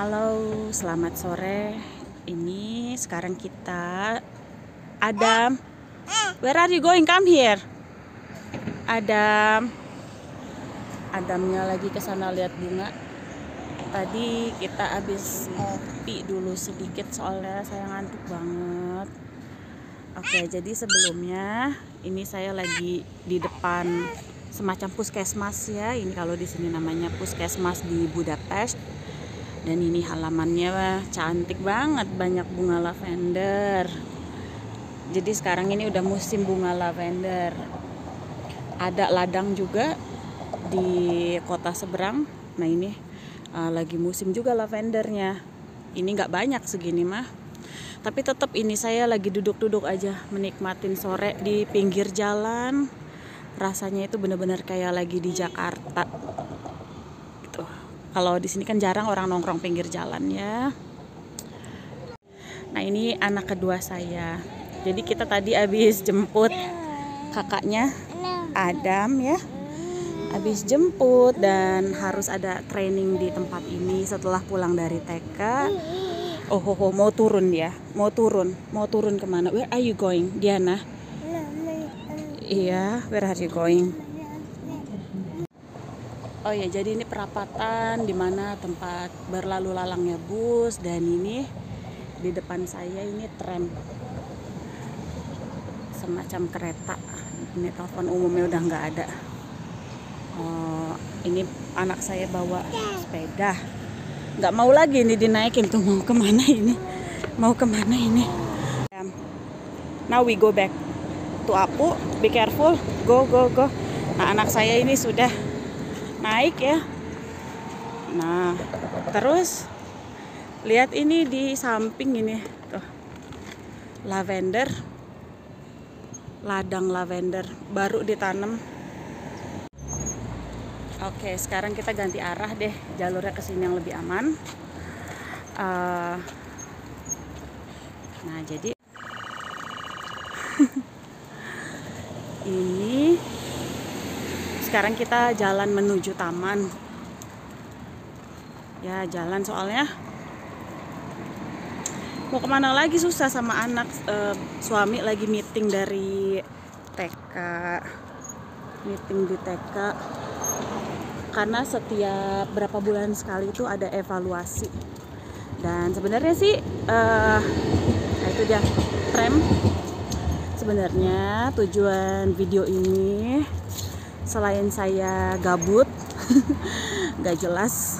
Halo, selamat sore. Ini sekarang kita Adam. Where are you going? Come here. Adam. Adamnya lagi ke sana lihat bunga. Tadi kita habis ngopi dulu sedikit soalnya saya ngantuk banget. Oke, jadi sebelumnya ini saya lagi di depan semacam puskesmas ya. Ini kalau di sini namanya puskesmas di Budapest. Dan ini halamannya cantik banget, banyak bunga lavender. Jadi sekarang ini udah musim bunga lavender. Ada ladang juga di kota seberang. Nah ini uh, lagi musim juga lavendernya. Ini nggak banyak segini mah. Tapi tetap ini saya lagi duduk-duduk aja menikmatin sore di pinggir jalan. Rasanya itu bener-bener kayak lagi di Jakarta kalau di sini kan jarang orang nongkrong pinggir jalan ya. Nah ini anak kedua saya. Jadi kita tadi habis jemput kakaknya Adam ya. Habis jemput dan harus ada training di tempat ini setelah pulang dari TK. Oh, oh, oh mau turun ya, mau turun, mau turun ke mana? Where are you going, Diana? Iya, where are you going? Oh ya, jadi ini perapatan di mana tempat berlalu lalangnya bus dan ini di depan saya ini tram semacam kereta. Ini telepon umumnya udah nggak ada. Oh, ini anak saya bawa sepeda. Nggak mau lagi ini dinaikin tuh mau ke mana ini? Mau ke mana ini? Now we go back to Apu. Be careful. Go go go. Nah anak saya ini sudah naik ya. Nah terus lihat ini di samping ini. Tuh. Lavender. Ladang lavender. Baru ditanam. Oke sekarang kita ganti arah deh. Jalurnya ke sini yang lebih aman. Uh, nah jadi ini sekarang kita jalan menuju taman. Ya jalan soalnya. Mau ke mana lagi susah sama anak e, suami lagi meeting dari TK meeting di TK karena setiap berapa bulan sekali itu ada evaluasi. Dan sebenarnya sih uh, itu dia tram sebenarnya tujuan video ini selain saya gabut gak jelas.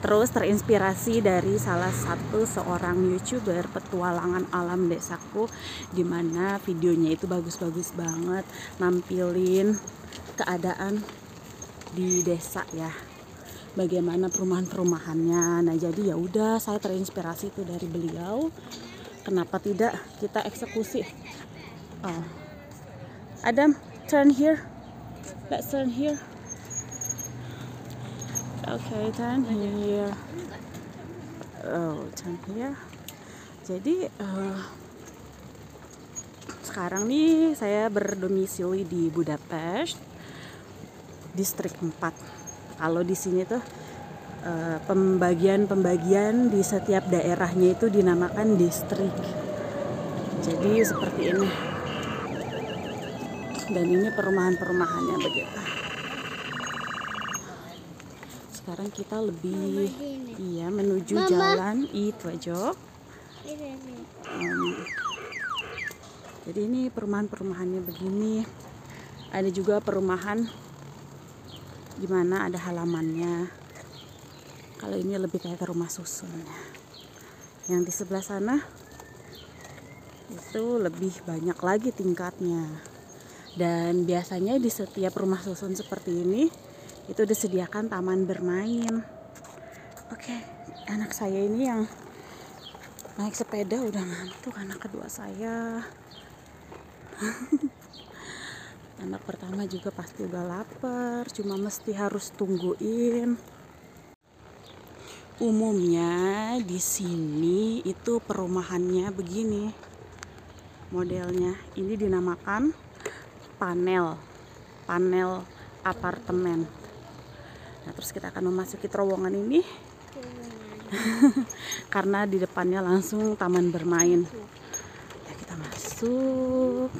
Terus terinspirasi dari salah satu seorang youtuber petualangan alam desaku di mana videonya itu bagus-bagus banget nampilin keadaan di desa ya. Bagaimana perumahan-perumahannya. Nah jadi ya udah saya terinspirasi itu dari beliau. Kenapa tidak kita eksekusi? Oh. Adam turn here let's turn here. Okay turn here. Oh turn here. Jadi uh, sekarang nih saya berdomisili di Budapest distrik 4 kalau di sini tuh eh, pembagian-pembagian di setiap daerahnya itu dinamakan distrik. Jadi seperti ini dan ini perumahan-perumahannya begitu. Sekarang kita lebih iya menuju Mama. jalan. Itu aja. Um, jadi ini perumahan-perumahannya begini. Ada juga perumahan di mana ada halamannya. Kalau ini lebih kayak ke rumah susun yang di sebelah sana itu lebih banyak lagi tingkatnya dan biasanya di setiap rumah susun seperti ini itu disediakan taman bermain. Oke anak saya ini yang naik sepeda udah ngantuk anak kedua saya. Anak pertama juga pasti udah lapar cuma mesti harus tungguin. Umumnya di sini itu perumahannya begini modelnya. Ini dinamakan panel panel apartemen. Nah terus kita akan memasuki terowongan ini. Karena di depannya langsung taman bermain. Ya kita masuk.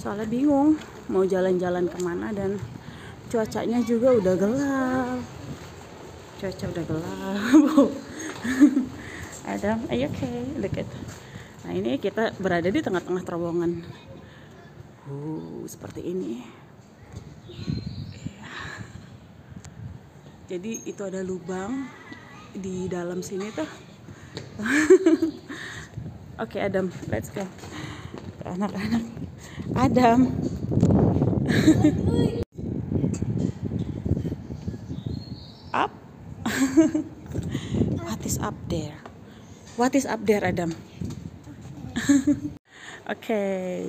Soalnya bingung mau jalan-jalan ke mana dan cuacanya juga udah gelap. Cuaca udah gelap. Adam are you okay? Look at nah ini kita berada di tengah-tengah terowongan. Uh, seperti ini. Jadi itu ada lubang di dalam sini tuh. Oke okay, Adam let's go. Anak-anak. Adam. Up. What is up there? What is up there Adam Oke,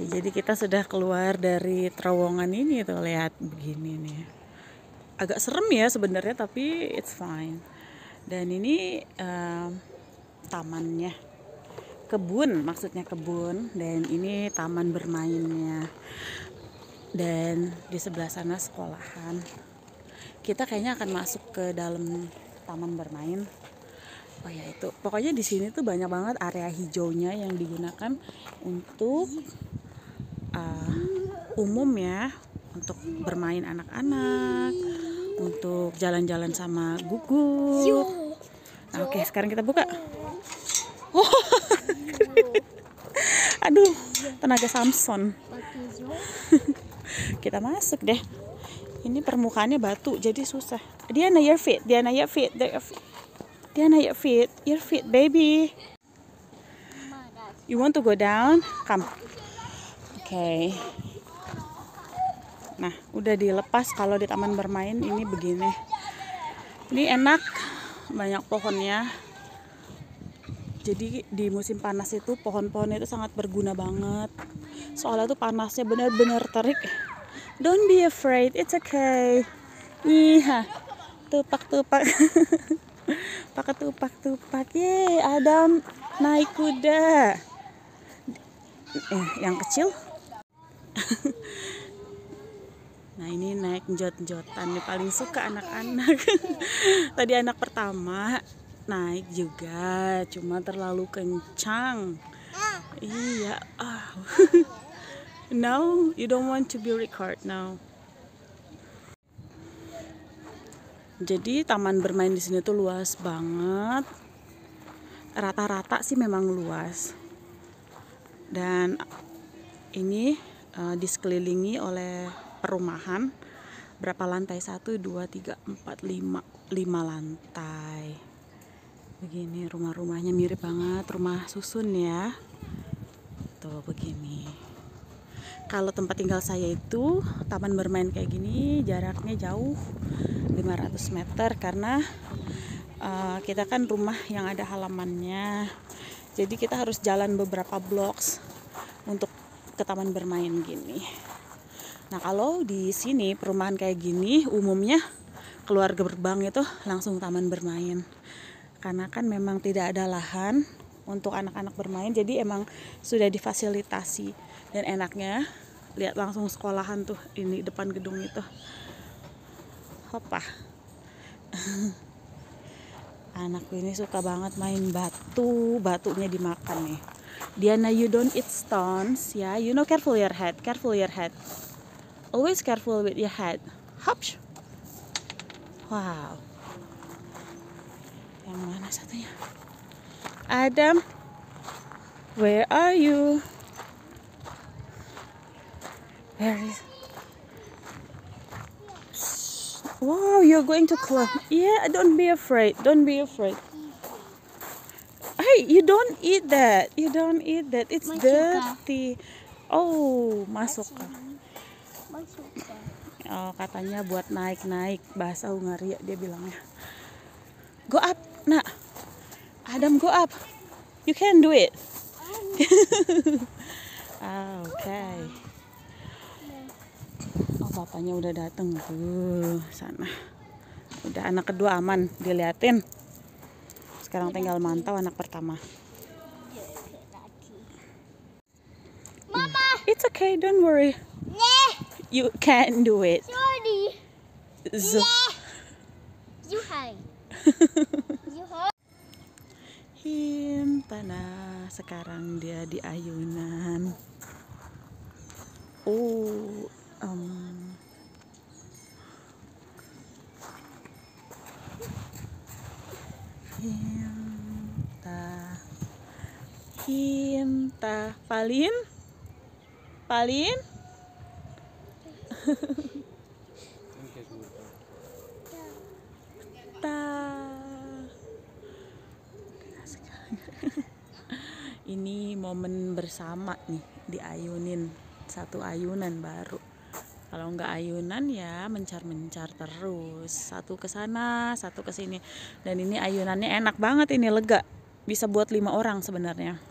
jadi kita sudah keluar dari terowongan ini tuh lihat begini nih. Agak serem ya sebenarnya tapi it's fine. Dan ini uh, tamannya. Kebun maksudnya kebun. Dan ini taman bermainnya. Dan di sebelah sana sekolahan. Kita kayaknya akan masuk ke dalam taman bermain oh ya itu pokoknya di sini tuh banyak banget area hijaunya yang digunakan untuk uh, umum ya untuk bermain anak-anak untuk jalan-jalan sama gugur. Nah, Oke, okay, sekarang kita buka. Oh. Aduh, tenaga Samson. kita masuk deh. Ini permukaannya batu, jadi susah. Dia your feet, dia your feet, dia Diana your feet, your feet, baby. You want to go down? Come. Okay. Nah, udah dilepas kalau di taman bermain ini begini. Ini enak, banyak pohonnya. Jadi di musim panas itu pohon-pohon itu sangat berguna banget. Soalnya tuh panasnya benar-benar terik. Don't be afraid, it's okay. Iya, tupak-tupak. Pakai tupak-tupak. Yeay, Adam naik kuda. Eh, yang kecil Nah ini naik jot-jotan nih paling suka anak-anak. Tadi anak pertama naik juga, cuma terlalu kencang. Iya. Ah. now you don't want to be record now. Jadi taman bermain di sini tuh luas banget. Rata-rata sih memang luas. Dan ini uh, disekelilingi oleh perumahan. Berapa lantai? 1 2 3 4 5 5 lantai. Begini rumah-rumahnya mirip banget. Rumah susun ya. Tuh begini kalau tempat tinggal saya itu taman bermain kayak gini jaraknya jauh 500 meter karena uh, kita kan rumah yang ada halamannya. Jadi kita harus jalan beberapa blocks untuk ke taman bermain gini. Nah kalau di sini perumahan kayak gini umumnya keluar gerbang itu langsung taman bermain. Karena kan memang tidak ada lahan untuk anak-anak bermain jadi emang sudah difasilitasi. Dan enaknya lihat langsung sekolahan tuh ini depan gedung itu. Hopa. Anakku ini suka banget main batu, batunya dimakan nih. Diana, you don't eat stones, ya. Yeah? You know, careful your head, careful your head. Always careful with your head. Hopsh. Wow. Yang mana satunya? Adam. Where are you? Is Wow, you're going to climb. Yeah, don't be afraid. Don't be afraid. Hey, you don't eat that. You don't eat that. It's dirty. Oh, masuk. Oh, katanya buat naik-naik bahasa Hungaria dia bilangnya. Go up, nak. Adam go up. You can do it. Oke. Okay. Bapaknya udah dateng tuh sana. Udah anak kedua aman, diliatin. Sekarang tinggal mantau anak pertama. Mama. It's okay, don't worry. You can do it. Sorry. So. Hintana sekarang dia di ayunan. Oh, um, Hinta, Palin, Palin. Ta. Ini momen bersama nih diayunin satu ayunan baru. Kalau nggak ayunan ya mencar-mencar terus. Satu ke sana, satu ke sini. Dan ini ayunannya enak banget ini lega. Bisa buat lima orang sebenarnya.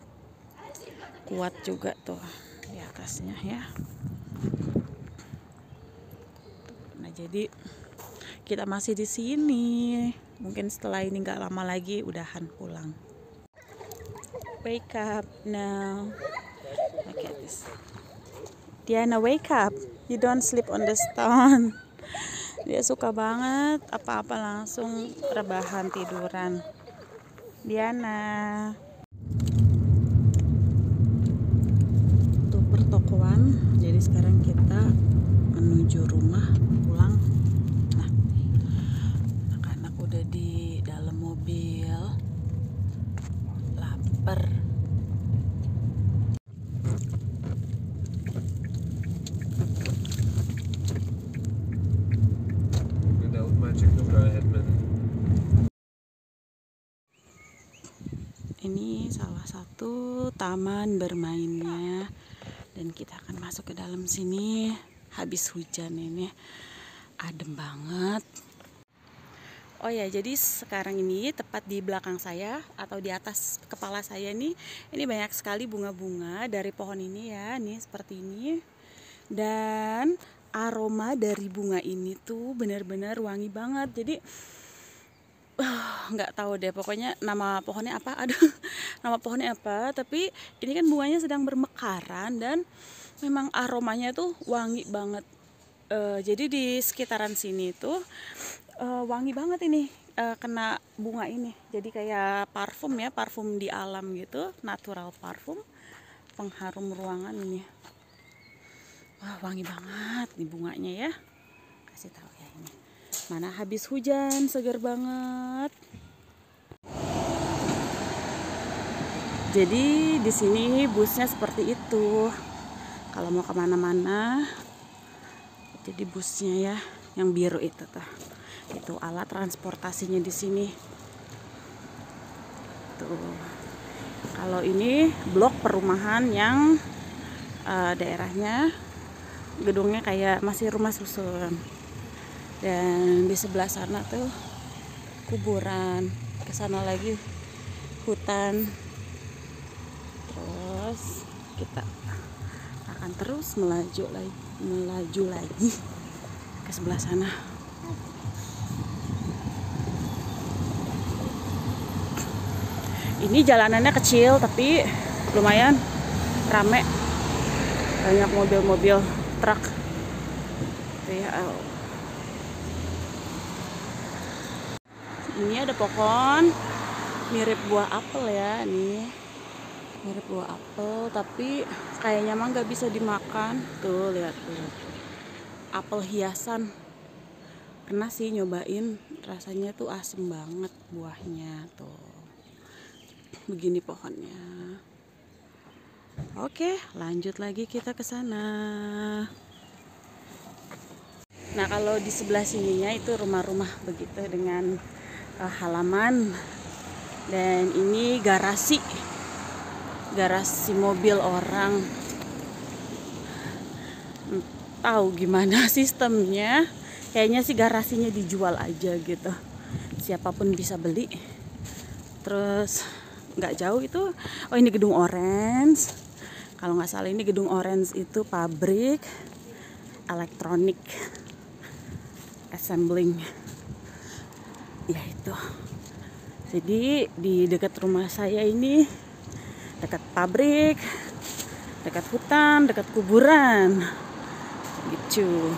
Kuat juga tuh di atasnya ya. Nah jadi kita masih di sini. Mungkin setelah ini nggak lama lagi udahan pulang. Wake up now. Look at this. Diana, wake up. You don't sleep on the stone. Dia suka banget apa-apa langsung rebahan tiduran. Diana. Tuh pertokoan. Jadi sekarang kita menuju rumah pulang. Nah, anak-anak udah di dalam mobil. Lapar. Ini salah satu taman bermainnya dan kita akan masuk ke dalam sini habis hujan ini adem banget. Oh ya, jadi sekarang ini tepat di belakang saya atau di atas kepala saya nih, ini banyak sekali bunga-bunga dari pohon ini ya, nih seperti ini. Dan aroma dari bunga ini tuh benar-benar wangi banget. Jadi Nggak tahu deh pokoknya nama pohonnya apa? Ada nama pohonnya apa? Tapi ini kan bunganya sedang bermekaran dan memang aromanya tuh wangi banget. Eh, jadi di sekitaran sini tuh eh, wangi banget ini eh, kena bunga ini. Jadi kayak parfum ya parfum di alam gitu natural parfum pengharum ruangan ini. Wah wangi banget nih bunganya ya. Kasih tahu mana habis hujan seger banget. Jadi di sini busnya seperti itu. Kalau mau ke mana-mana jadi busnya ya yang biru itu tuh. Itu alat transportasinya di sini. Tuh. Kalau ini blok perumahan yang eh, daerahnya gedungnya kayak masih rumah susun dan di sebelah sana tuh kuburan ke sana lagi hutan. Terus kita akan terus melaju lagi melaju lagi ke sebelah sana. Ini jalanannya kecil tapi lumayan rame. Banyak mobil-mobil truk. Ya, ini ada pohon mirip buah apel ya nih. Mirip buah apel tapi kayaknya mah nggak bisa dimakan. Tuh lihat tuh. Apel hiasan. Pernah sih nyobain rasanya tuh asem banget buahnya tuh. Begini pohonnya. Oke lanjut lagi kita ke sana. Nah kalau di sebelah sininya itu rumah-rumah begitu dengan eh, halaman. Dan ini garasi. Garasi mobil orang. Hmm, tahu gimana sistemnya. Kayaknya sih garasinya dijual aja gitu. Siapa pun bisa beli. Terus nggak jauh itu oh ini gedung orange. Kalau nggak salah ini gedung orange itu pabrik elektronik. Assembling ya itu. Jadi di dekat rumah saya ini dekat pabrik dekat hutan dekat kuburan. Gitu